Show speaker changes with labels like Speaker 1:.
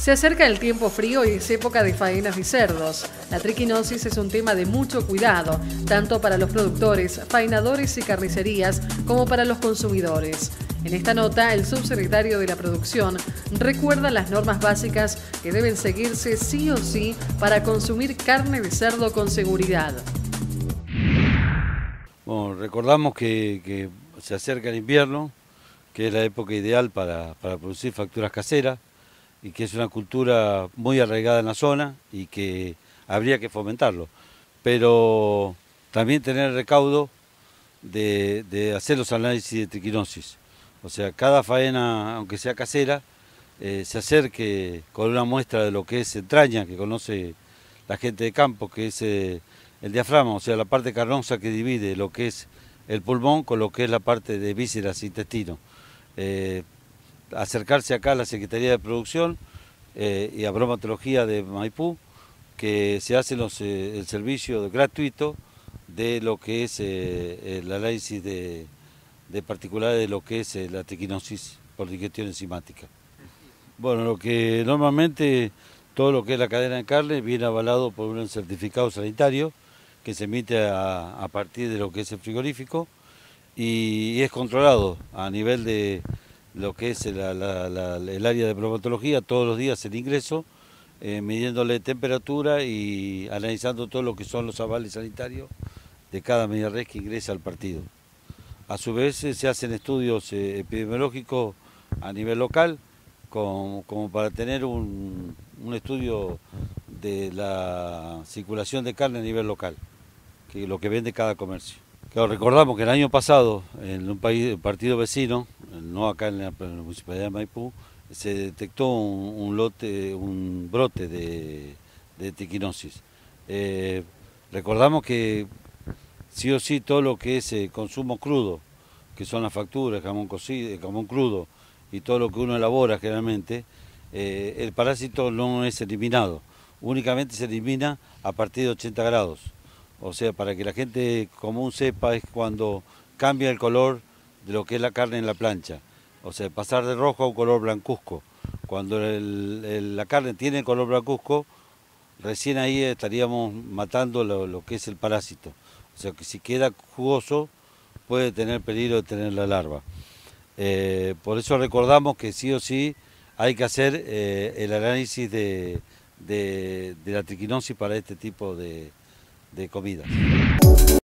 Speaker 1: Se acerca el tiempo frío y es época de faenas de cerdos. La triquinosis es un tema de mucho cuidado, tanto para los productores, faenadores y carnicerías, como para los consumidores. En esta nota, el subsecretario de la Producción recuerda las normas básicas que deben seguirse sí o sí para consumir carne de cerdo con seguridad.
Speaker 2: Recordamos que, se acerca el invierno, que es la época ideal para, para producir facturas caseras y que es una cultura muy arraigada en la zona y que habría que fomentarlo. Pero también tener el recaudo de, hacer los análisis de triquinosis. O sea, cada faena, aunque sea casera, eh, se acerque con una muestra de lo que es entraña, que conoce la gente de campo, que es eh, el diafragma, o sea, la parte carnosa que divide lo que es el pulmón con lo que es la parte de vísceras intestino. Eh, acercarse acá a la Secretaría de Producción eh, y a Bromatología de Maipú, que se hace eh, el servicio gratuito de lo que es eh, el análisis de, particulares de lo que es la triquinosis por digestión enzimática. Bueno, lo que normalmente todo lo que es la cadena de carne viene avalado por un certificado sanitario que se emite a partir de lo que es el frigorífico y es controlado a nivel de lo que es el área de bromatología, todos los días el ingreso, eh, midiéndole temperatura y analizando todo lo que son los avales sanitarios de cada media red que ingresa al partido. A su vez eh, se hacen estudios eh, epidemiológicos a nivel local, como, para tener un, un, estudio de la circulación de carne a nivel local, que lo que vende cada comercio. Claro, recordamos que el año pasado, en un país, partido vecino, no acá en la, municipalidad de Maipú, se detectó un, lote, un brote de, tiquinosis. Eh, recordamos que sí o sí todo lo que es eh, consumo crudo, que son las facturas, jamón cocido, jamón crudo y todo lo que uno elabora generalmente, eh, el parásito no es eliminado, únicamente se elimina a partir de 80 grados. O sea, para que la gente común sepa es cuando cambia el color de lo que es la carne en la plancha. O sea, pasar de rojo a un color blancuzco. Cuando la carne tiene color blancuzco, recién ahí estaríamos matando lo, que es el parásito. O sea, que si queda jugoso, puede tener peligro de tener la larva. Eh, por eso recordamos que sí o sí hay que hacer eh, el análisis de, de la triquinosis para este tipo de, de comida.